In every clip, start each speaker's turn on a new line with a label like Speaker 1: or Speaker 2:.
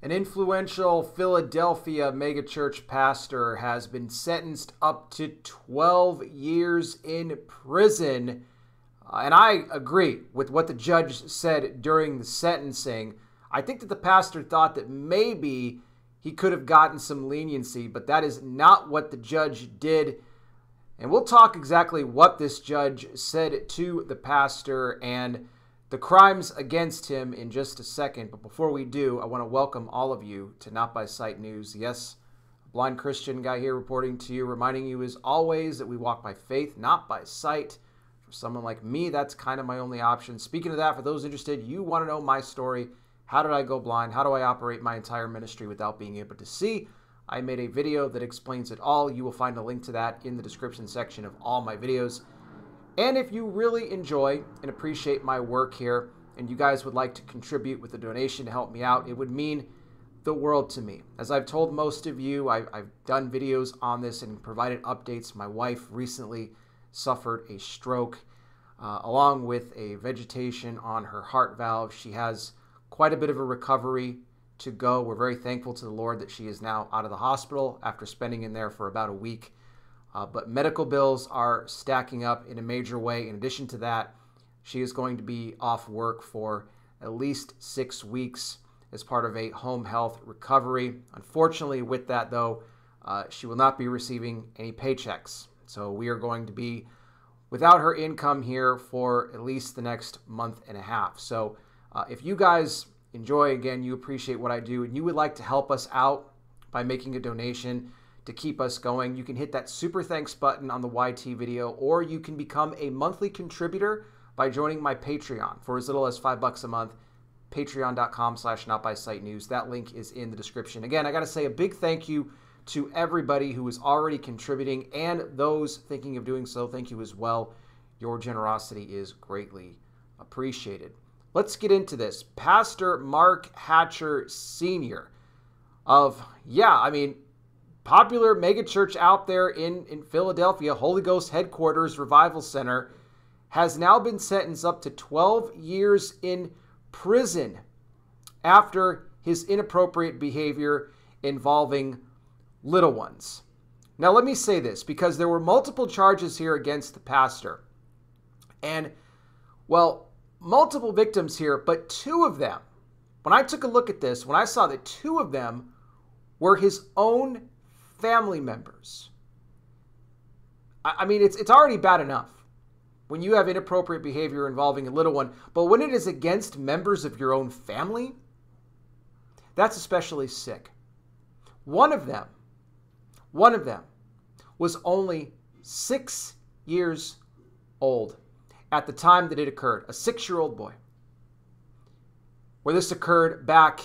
Speaker 1: An influential Philadelphia megachurch pastor has been sentenced up to 12 years in prison. Uh, and I agree with what the judge said during the sentencing. I think that the pastor thought that maybe he could have gotten some leniency, but that is not what the judge did. And we'll talk exactly what this judge said to the pastor and the crimes against him in just a second. But before we do, I want to welcome all of you to Not by Sight News. Yes, blind Christian guy here reporting to you, reminding you as always that we walk by faith, not by sight. For someone like me, that's kind of my only option. Speaking of that, for those interested, you want to know my story. How did I go blind? How do I operate my entire ministry without being able to see? I made a video that explains it all. You will find a link to that in the description section of all my videos. And if you really enjoy and appreciate my work here, and you guys would like to contribute with a donation to help me out, it would mean the world to me. As I've told most of you, I've, I've done videos on this and provided updates. My wife recently suffered a stroke uh, along with a vegetation on her heart valve. She has quite a bit of a recovery to go. We're very thankful to the Lord that she is now out of the hospital after spending in there for about a week. Uh, but medical bills are stacking up in a major way. In addition to that, she is going to be off work for at least six weeks as part of a home health recovery. Unfortunately, with that, though, uh, she will not be receiving any paychecks. So we are going to be without her income here for at least the next month and a half. So uh, if you guys enjoy, again, you appreciate what I do, and you would like to help us out by making a donation, to keep us going, you can hit that super thanks button on the YT video, or you can become a monthly contributor by joining my Patreon for as little as five bucks a month. Patreon.com slash not by sight news. That link is in the description. Again, I got to say a big thank you to everybody who is already contributing and those thinking of doing so. Thank you as well. Your generosity is greatly appreciated. Let's get into this. Pastor Mark Hatcher Sr. of, yeah, I mean, popular megachurch out there in, in Philadelphia, Holy Ghost Headquarters Revival Center, has now been sentenced up to 12 years in prison after his inappropriate behavior involving little ones. Now, let me say this because there were multiple charges here against the pastor. And, well, multiple victims here, but two of them, when I took a look at this, when I saw that two of them were his own family members. I mean, it's, it's already bad enough when you have inappropriate behavior involving a little one, but when it is against members of your own family, that's especially sick. One of them, one of them was only six years old at the time that it occurred, a six year old boy. Where this occurred back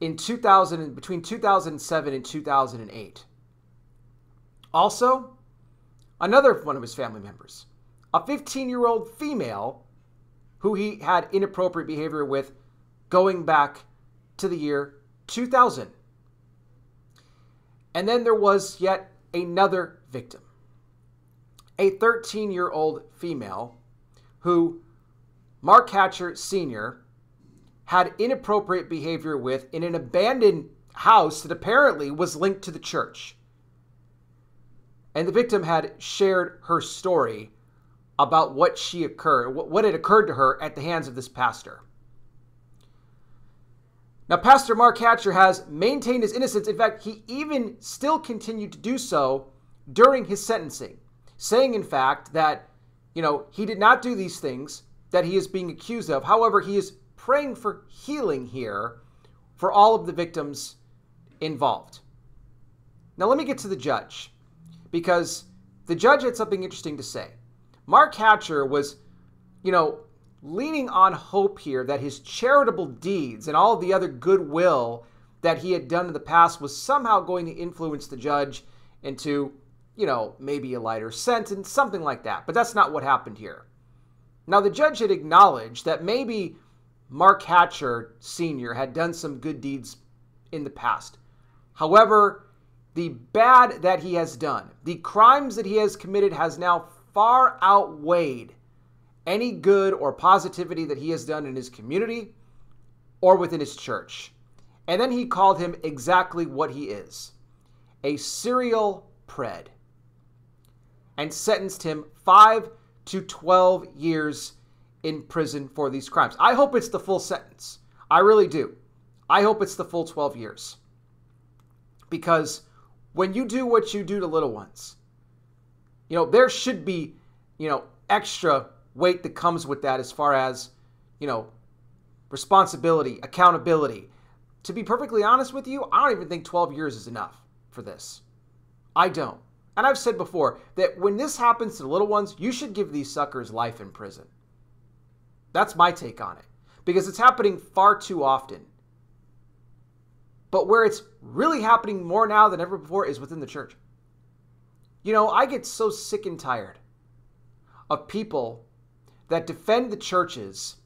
Speaker 1: in 2000 between 2007 and 2008. Also, another one of his family members, a 15-year-old female who he had inappropriate behavior with going back to the year 2000. And then there was yet another victim, a 13 year old female who Mark Hatcher Sr had inappropriate behavior with in an abandoned house that apparently was linked to the church. And the victim had shared her story about what she occurred, what had occurred to her at the hands of this pastor. Now, Pastor Mark Hatcher has maintained his innocence. In fact, he even still continued to do so during his sentencing, saying, in fact, that, you know, he did not do these things that he is being accused of. However, he is praying for healing here for all of the victims involved. Now, let me get to the judge because the judge had something interesting to say. Mark Hatcher was, you know, leaning on hope here that his charitable deeds and all the other goodwill that he had done in the past was somehow going to influence the judge into, you know, maybe a lighter sentence, something like that. But that's not what happened here. Now, the judge had acknowledged that maybe Mark Hatcher Sr. had done some good deeds in the past. However, the bad that he has done, the crimes that he has committed, has now far outweighed any good or positivity that he has done in his community or within his church. And then he called him exactly what he is a serial pred and sentenced him 5 to 12 years in prison for these crimes. I hope it's the full sentence. I really do. I hope it's the full 12 years. Because when you do what you do to little ones, you know, there should be, you know, extra weight that comes with that as far as, you know, responsibility, accountability. To be perfectly honest with you, I don't even think 12 years is enough for this. I don't. And I've said before that when this happens to the little ones, you should give these suckers life in prison. That's my take on it because it's happening far too often. But where it's really happening more now than ever before is within the church. You know, I get so sick and tired of people that defend the churches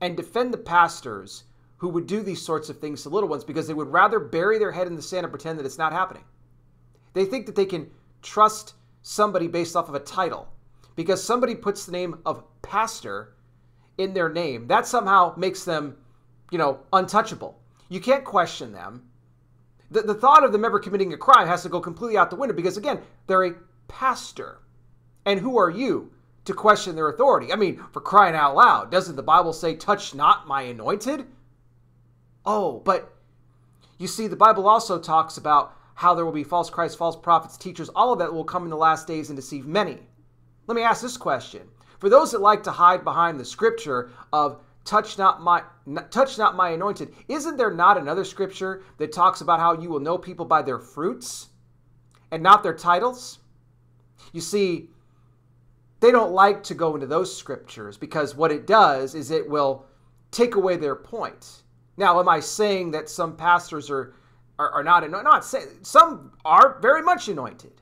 Speaker 1: and defend the pastors who would do these sorts of things to little ones because they would rather bury their head in the sand and pretend that it's not happening. They think that they can trust somebody based off of a title because somebody puts the name of pastor in their name. That somehow makes them, you know, untouchable. You can't question them. The, the thought of them ever committing a crime has to go completely out the window because, again, they're a pastor. And who are you to question their authority? I mean, for crying out loud, doesn't the Bible say, touch not my anointed? Oh, but you see, the Bible also talks about how there will be false Christs, false prophets, teachers, all of that will come in the last days and deceive many. Let me ask this question. For those that like to hide behind the scripture of touch not my touch not my anointed, isn't there not another scripture that talks about how you will know people by their fruits and not their titles? You see, they don't like to go into those scriptures because what it does is it will take away their point. Now, am I saying that some pastors are are, are not not saying some are very much anointed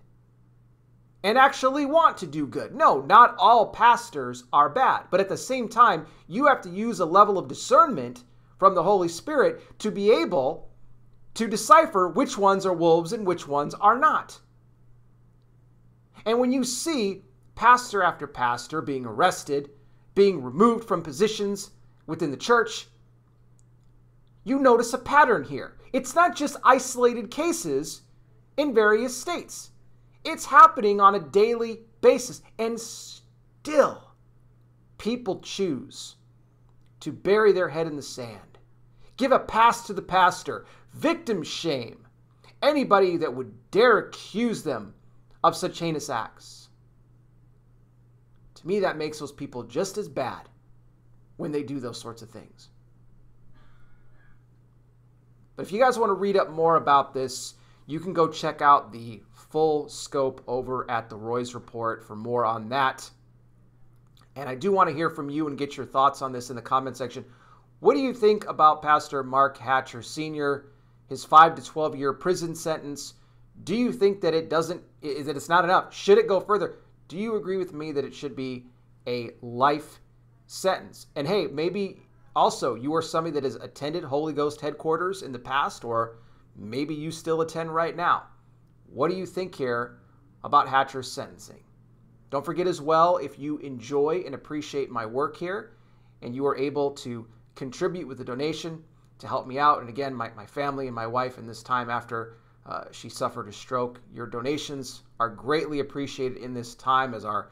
Speaker 1: and actually want to do good. No, not all pastors are bad, but at the same time, you have to use a level of discernment from the Holy Spirit to be able to decipher which ones are wolves and which ones are not. And when you see pastor after pastor being arrested, being removed from positions within the church, you notice a pattern here. It's not just isolated cases in various states, it's happening on a daily basis. And still, people choose to bury their head in the sand, give a pass to the pastor, victim shame anybody that would dare accuse them of such heinous acts. To me, that makes those people just as bad when they do those sorts of things. But if you guys want to read up more about this, you can go check out the full scope over at the Roys Report for more on that. And I do want to hear from you and get your thoughts on this in the comment section. What do you think about Pastor Mark Hatcher Sr., his 5 to 12 year prison sentence? Do you think that it doesn't, that it's not enough? Should it go further? Do you agree with me that it should be a life sentence? And hey, maybe also, you are somebody that has attended Holy Ghost headquarters in the past, or maybe you still attend right now. What do you think here about Hatcher's sentencing? Don't forget as well, if you enjoy and appreciate my work here and you are able to contribute with a donation to help me out, and again, my, my family and my wife in this time after uh, she suffered a stroke, your donations are greatly appreciated in this time as our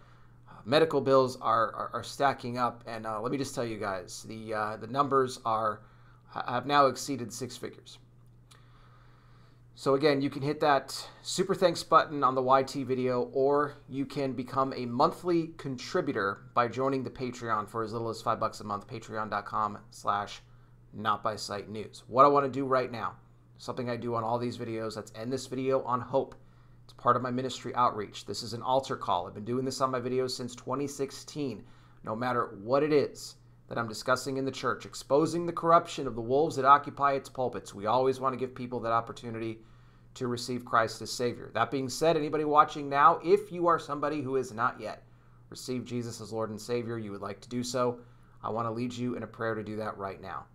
Speaker 1: medical bills are, are, are stacking up, and uh, let me just tell you guys, the uh, the numbers are have now exceeded six figures. So again, you can hit that super thanks button on the YT video, or you can become a monthly contributor by joining the Patreon for as little as five bucks a month. Patreon.com slash not by news. What I want to do right now, something I do on all these videos, let's end this video on hope. It's part of my ministry outreach. This is an altar call. I've been doing this on my videos since 2016. No matter what it is that I'm discussing in the church, exposing the corruption of the wolves that occupy its pulpits, we always want to give people that opportunity to receive Christ as Savior. That being said, anybody watching now, if you are somebody who has not yet received Jesus as Lord and Savior, you would like to do so, I want to lead you in a prayer to do that right now.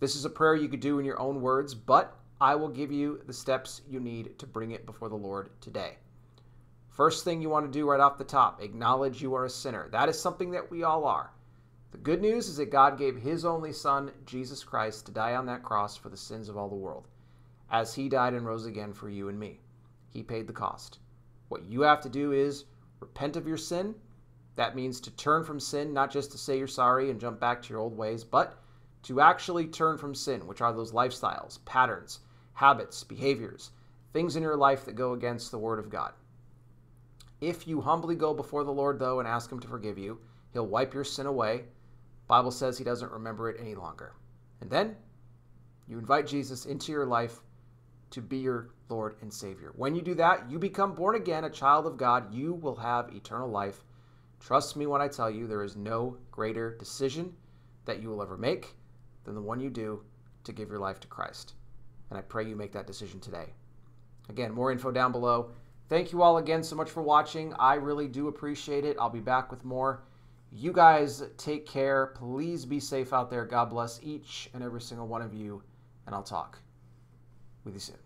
Speaker 1: This is a prayer you could do in your own words, but I will give you the steps you need to bring it before the Lord today. First thing you want to do right off the top, acknowledge you are a sinner. That is something that we all are. The good news is that God gave his only Son, Jesus Christ, to die on that cross for the sins of all the world. as he died and rose again for you and me. He paid the cost. What you have to do is repent of your sin. That means to turn from sin, not just to say you're sorry and jump back to your old ways, but to actually turn from sin, which are those lifestyles, patterns, habits, behaviors, things in your life that go against the Word of God. If you humbly go before the Lord, though, and ask Him to forgive you, He'll wipe your sin away. Bible says He doesn't remember it any longer. And then you invite Jesus into your life to be your Lord and Savior. When you do that, you become born again, a child of God. You will have eternal life. Trust me when I tell you, there is no greater decision that you will ever make than the one you do to give your life to Christ. And I pray you make that decision today. Again, more info down below. Thank you all again so much for watching. I really do appreciate it. I'll be back with more. You guys take care. Please be safe out there. God bless each and every single one of you. And I'll talk with you soon.